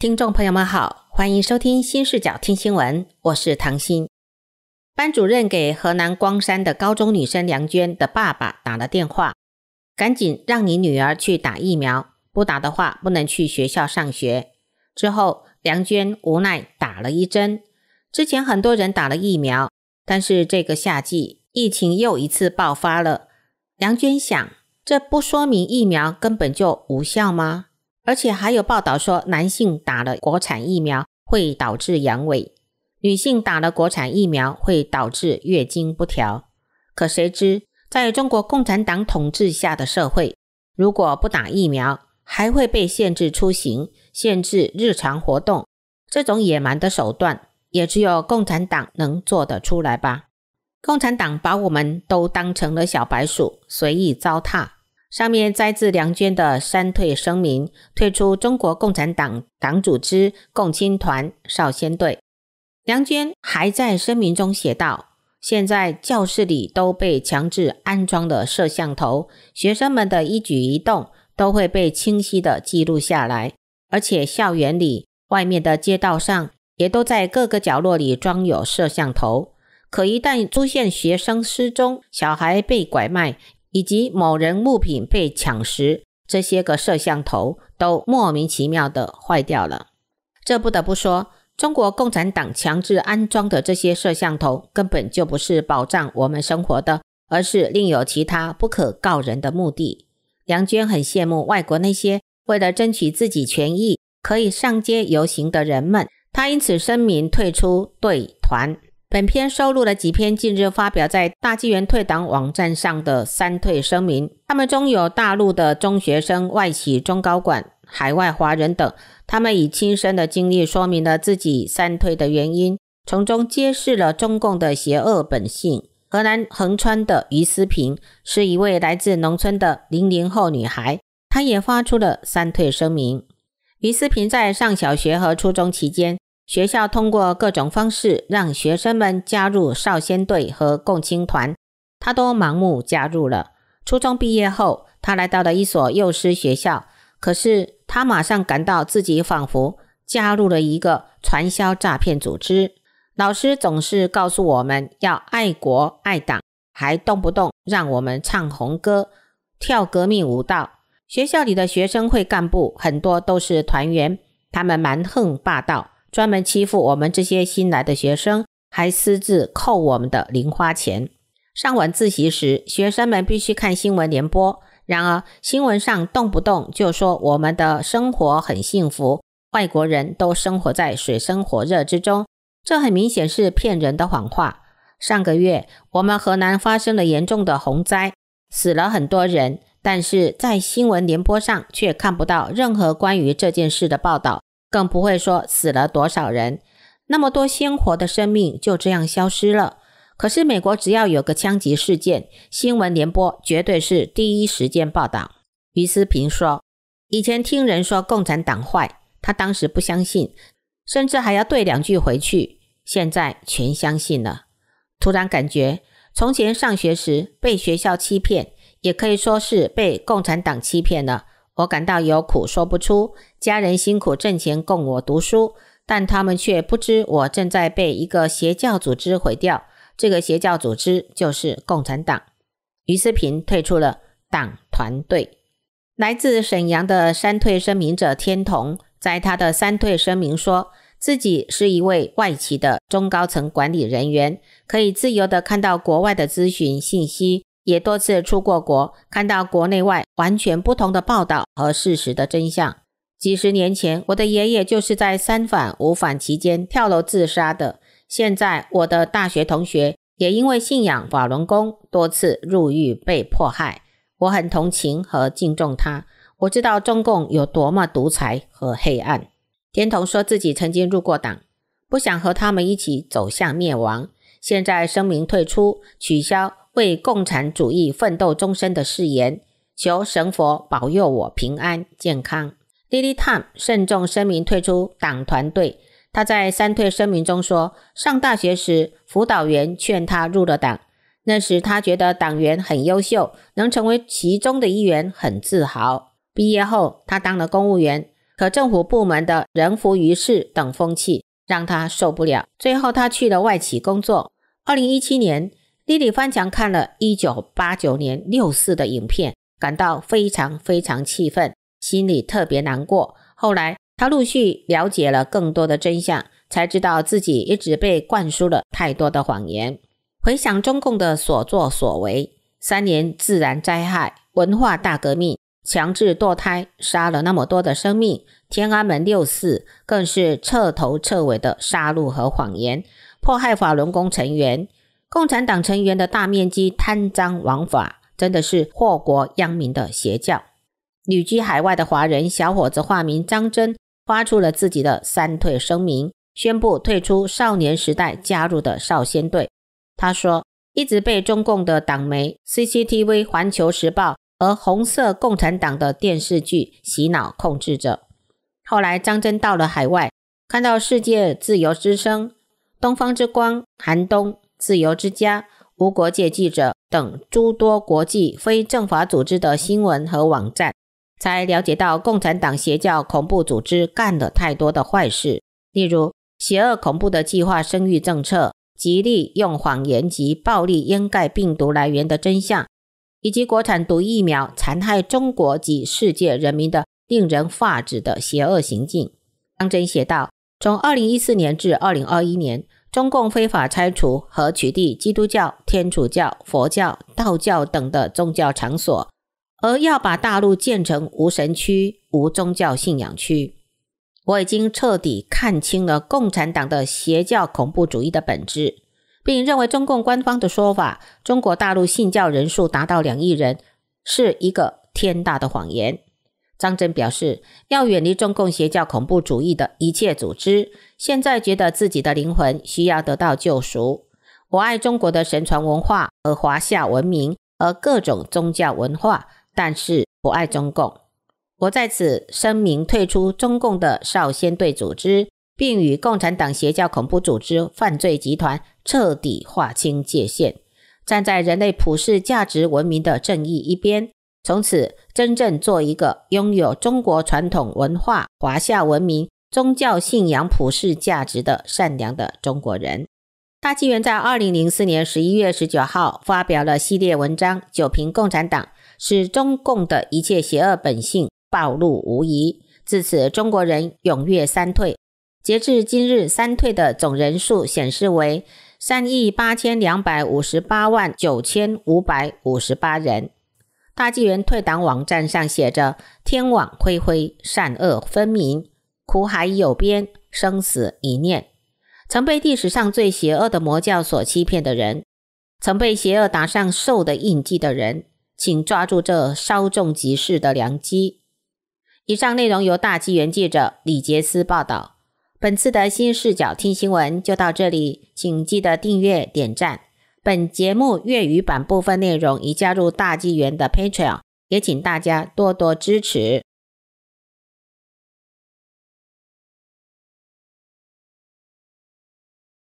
听众朋友们好，欢迎收听新视角听新闻，我是唐心。班主任给河南光山的高中女生梁娟的爸爸打了电话，赶紧让你女儿去打疫苗，不打的话不能去学校上学。之后，梁娟无奈打了一针。之前很多人打了疫苗，但是这个夏季疫情又一次爆发了。梁娟想，这不说明疫苗根本就无效吗？而且还有报道说，男性打了国产疫苗会导致阳痿，女性打了国产疫苗会导致月经不调。可谁知，在中国共产党统治下的社会，如果不打疫苗，还会被限制出行、限制日常活动。这种野蛮的手段，也只有共产党能做得出来吧？共产党把我们都当成了小白鼠，随意糟蹋。上面摘自梁娟的删退声明，退出中国共产党党组织共青团少先队。梁娟还在声明中写道：“现在教室里都被强制安装了摄像头，学生们的一举一动都会被清晰的记录下来，而且校园里、外面的街道上也都在各个角落里装有摄像头。可一旦出现学生失踪、小孩被拐卖，”以及某人物品被抢时，这些个摄像头都莫名其妙的坏掉了。这不得不说，中国共产党强制安装的这些摄像头根本就不是保障我们生活的，而是另有其他不可告人的目的。梁娟很羡慕外国那些为了争取自己权益可以上街游行的人们，她因此声明退出队团。本篇收录了几篇近日发表在大纪元退党网站上的三退声明，他们中有大陆的中学生、外企中高管、海外华人等，他们以亲身的经历说明了自己三退的原因，从中揭示了中共的邪恶本性。河南横川的于思平是一位来自农村的零零后女孩，她也发出了三退声明。于思平在上小学和初中期间。学校通过各种方式让学生们加入少先队和共青团，他都盲目加入了。初中毕业后，他来到了一所幼师学校，可是他马上感到自己仿佛加入了一个传销诈骗组织。老师总是告诉我们要爱国爱党，还动不动让我们唱红歌、跳革命舞蹈。学校里的学生会干部很多都是团员，他们蛮横霸道。专门欺负我们这些新来的学生，还私自扣我们的零花钱。上晚自习时，学生们必须看新闻联播。然而，新闻上动不动就说我们的生活很幸福，外国人都生活在水深火热之中，这很明显是骗人的谎话。上个月，我们河南发生了严重的洪灾，死了很多人，但是在新闻联播上却看不到任何关于这件事的报道。更不会说死了多少人，那么多鲜活的生命就这样消失了。可是美国只要有个枪击事件，新闻联播绝对是第一时间报道。于思平说：“以前听人说共产党坏，他当时不相信，甚至还要对两句回去。现在全相信了。突然感觉，从前上学时被学校欺骗，也可以说是被共产党欺骗了。”我感到有苦说不出，家人辛苦挣钱供我读书，但他们却不知我正在被一个邪教组织毁掉。这个邪教组织就是共产党。于思平退出了党团队。来自沈阳的三退声明者天童，在他的三退声明说自己是一位外企的中高层管理人员，可以自由的看到国外的咨询信息。也多次出过国，看到国内外完全不同的报道和事实的真相。几十年前，我的爷爷就是在三反五反期间跳楼自杀的。现在，我的大学同学也因为信仰法轮功，多次入狱被迫害。我很同情和敬重他。我知道中共有多么独裁和黑暗。天童说自己曾经入过党，不想和他们一起走向灭亡。现在声明退出，取消。为共产主义奋斗终身的誓言，求神佛保佑我平安健康。Lily Tam 慎重声明退出党团队。他在三退声明中说，上大学时辅导员劝他入了党，那时他觉得党员很优秀，能成为其中的一员很自豪。毕业后，他当了公务员，可政府部门的人浮于事等风气让他受不了，最后他去了外企工作。二零一七年，莉莉翻墙看了一九八九年六四的影片，感到非常非常气愤，心里特别难过。后来他陆续了解了更多的真相，才知道自己一直被灌输了太多的谎言。回想中共的所作所为，三年自然灾害、文化大革命。强制堕胎，杀了那么多的生命；天安门六四更是彻头彻尾的杀戮和谎言，迫害法轮功成员、共产党成员的大面积贪赃枉法，真的是祸国殃民的邪教。旅居海外的华人小伙子化名张真，发出了自己的三退声明，宣布退出少年时代加入的少先队。他说，一直被中共的党媒 CCTV、环球时报。而红色共产党的电视剧洗脑控制着。后来，张真到了海外，看到世界自由之声、东方之光、寒冬、自由之家、无国界记者等诸多国际非政法组织的新闻和网站，才了解到共产党邪教恐怖组织干了太多的坏事，例如邪恶恐怖的计划生育政策，极力用谎言及暴力掩盖病毒来源的真相。以及国产毒疫苗残害中国及世界人民的令人发指的邪恶行径。张真写道：从二零一四年至二零二一年，中共非法拆除和取缔基督教、天主教、佛教、道教等的宗教场所，而要把大陆建成无神区、无宗教信仰区。我已经彻底看清了共产党的邪教恐怖主义的本质。并认为中共官方的说法，中国大陆信教人数达到两亿人，是一个天大的谎言。张真表示，要远离中共邪教恐怖主义的一切组织。现在觉得自己的灵魂需要得到救赎。我爱中国的神传文化和华夏文明，和各种宗教文化，但是不爱中共。我在此声明退出中共的少先队组织。并与共产党邪教恐怖组织犯罪集团彻底划清界限，站在人类普世价值文明的正义一边，从此真正做一个拥有中国传统文化、华夏文明、宗教信仰普世价值的善良的中国人。大纪元在二零零四年十一月十九号发表了系列文章，九评共产党，使中共的一切邪恶本性暴露无遗。自此，中国人踊跃三退。截至今日，三退的总人数显示为三亿八千两百五十八万九千五百五十八人。大纪元退党网站上写着：“天网恢恢，善恶分明，苦海有边，生死一念。”曾被历史上最邪恶的魔教所欺骗的人，曾被邪恶打上兽的印记的人，请抓住这稍纵即逝的良机。以上内容由大纪元记者李杰斯报道。本次的新视角听新闻就到这里，请记得订阅点赞。本节目粤语版部分内容已加入大纪元的 Patreon，也请大家多多支持。